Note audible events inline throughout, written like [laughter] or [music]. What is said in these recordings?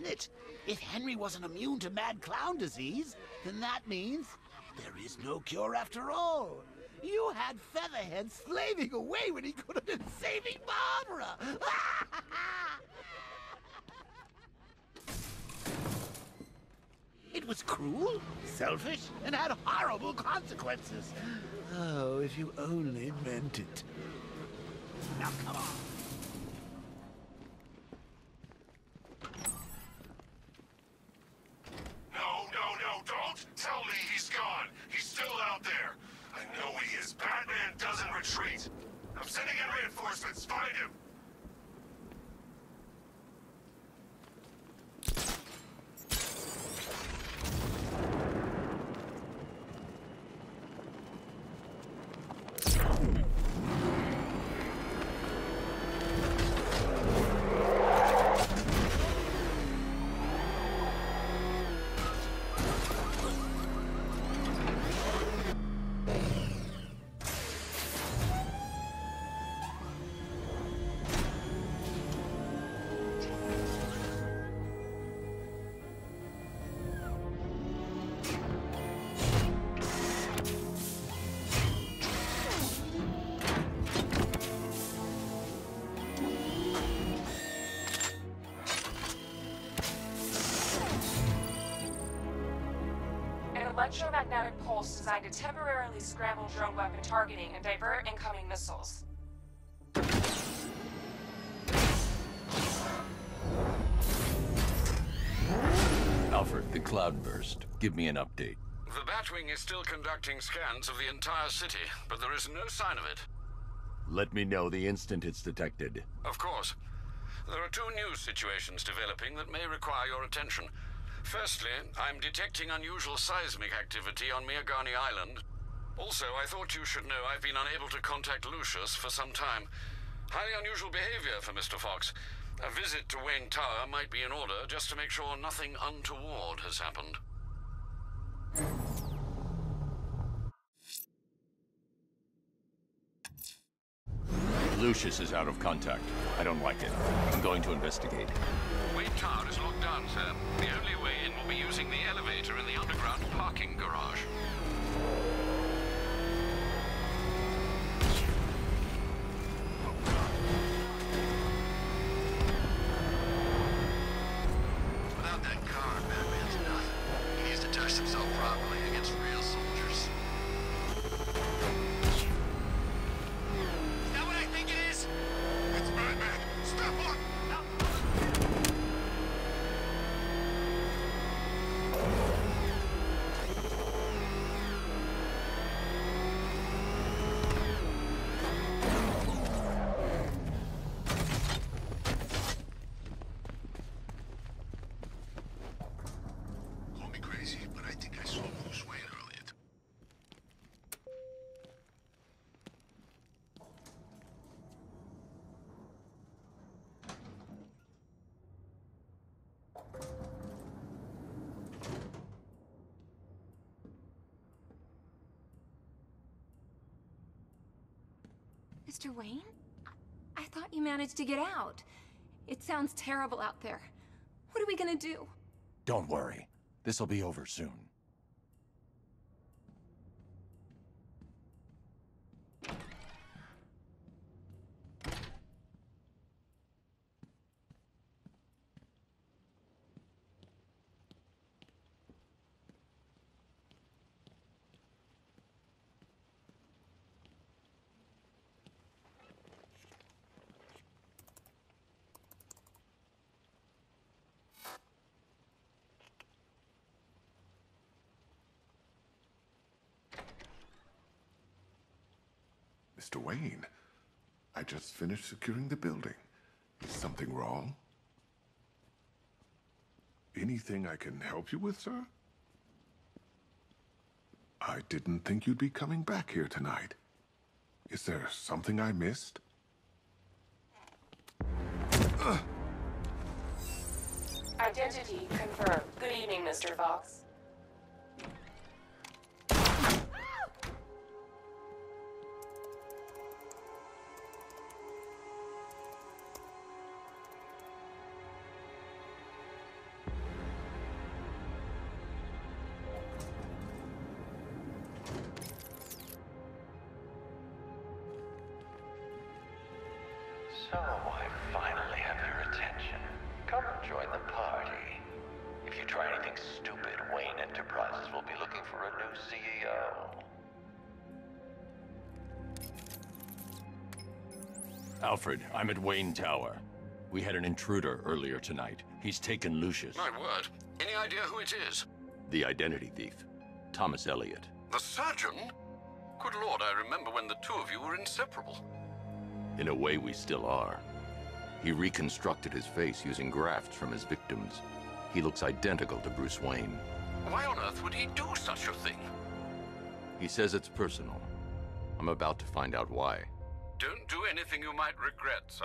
minute. If Henry wasn't immune to mad clown disease, then that means there is no cure after all. You had Featherhead slaving away when he could have been saving Barbara! [laughs] it was cruel, selfish, and had horrible consequences. Oh, if you only meant it. Now come on. No, no, no, don't tell me he's gone. He's still out there. I know he is. Batman doesn't retreat. I'm sending in reinforcements. Find him. Electromagnetic pulse designed to temporarily scramble drone weapon targeting and divert incoming missiles. Alfred, the cloudburst. Give me an update. The Batwing is still conducting scans of the entire city, but there is no sign of it. Let me know the instant it's detected. Of course. There are two new situations developing that may require your attention. Firstly, I'm detecting unusual seismic activity on Miagani Island. Also, I thought you should know I've been unable to contact Lucius for some time. Highly unusual behavior for Mr. Fox. A visit to Wayne Tower might be in order just to make sure nothing untoward has happened. Lucius is out of contact. I don't like it. I'm going to investigate. Wayne Tower is locked himself properly against real Mr. Wayne? I thought you managed to get out. It sounds terrible out there. What are we gonna do? Don't worry. This'll be over soon. Mr. Wayne, I just finished securing the building. Is something wrong? Anything I can help you with, sir? I didn't think you'd be coming back here tonight. Is there something I missed? Identity confirmed. Good evening, Mr. Fox. So I finally have your attention. Come and join the party. If you try anything stupid, Wayne Enterprises will be looking for a new CEO. Alfred, I'm at Wayne Tower. We had an intruder earlier tonight. He's taken Lucius. My word. Any idea who it is? The identity thief. Thomas Elliot. The surgeon? Good lord, I remember when the two of you were inseparable. In a way, we still are. He reconstructed his face using grafts from his victims. He looks identical to Bruce Wayne. Why on earth would he do such a thing? He says it's personal. I'm about to find out why. Don't do anything you might regret, sir.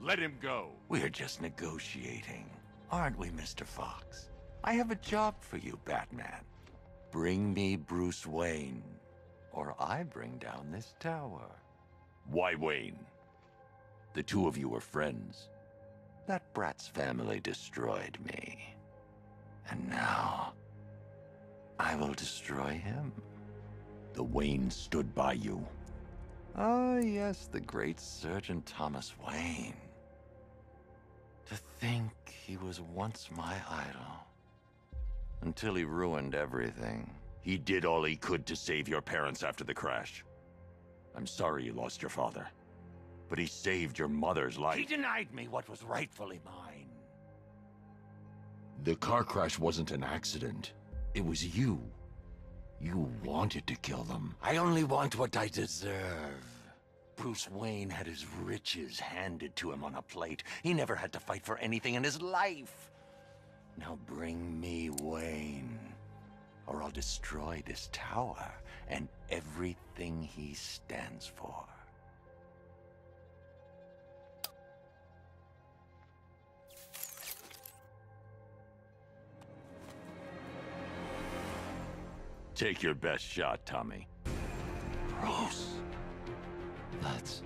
Let him go. We're just negotiating, aren't we, Mr. Fox? I have a job for you, Batman. Bring me Bruce Wayne, or I bring down this tower. Why Wayne? The two of you are friends. That brat's family destroyed me. And now, I will destroy him. The Wayne stood by you. Ah, yes, the great Surgeon Thomas Wayne. To think he was once my idol. Until he ruined everything. He did all he could to save your parents after the crash. I'm sorry you lost your father. But he saved your mother's life. He denied me what was rightfully mine. The car crash wasn't an accident. It was you. You wanted to kill them. I only want what I deserve. Bruce Wayne had his riches handed to him on a plate. He never had to fight for anything in his life. Now bring me Wayne, or I'll destroy this tower and everything he stands for. Take your best shot, Tommy. Bruce, that's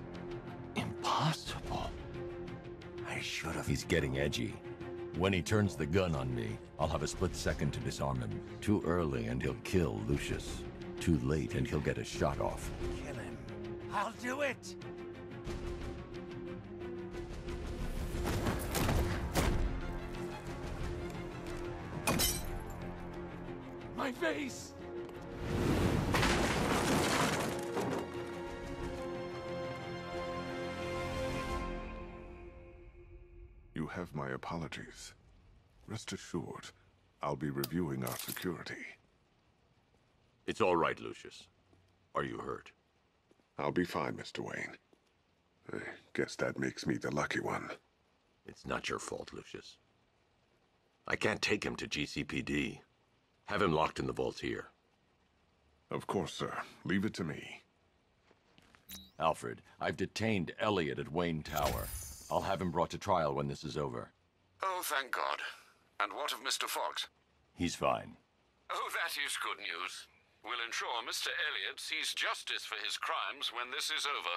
impossible. I should have. He's getting edgy. When he turns the gun on me, I'll have a split second to disarm him. Too early and he'll kill Lucius. Too late and he'll get a shot off. Kill him. I'll do it. My face! You have my apologies. Rest assured, I'll be reviewing our security. It's all right, Lucius. Are you hurt? I'll be fine, Mr. Wayne. I guess that makes me the lucky one. It's not your fault, Lucius. I can't take him to GCPD. Have him locked in the vault here. Of course, sir. Leave it to me. Alfred, I've detained Elliot at Wayne Tower. I'll have him brought to trial when this is over. Oh, thank God. And what of Mr. Fox? He's fine. Oh, that is good news. We'll ensure Mr. Elliot sees justice for his crimes when this is over.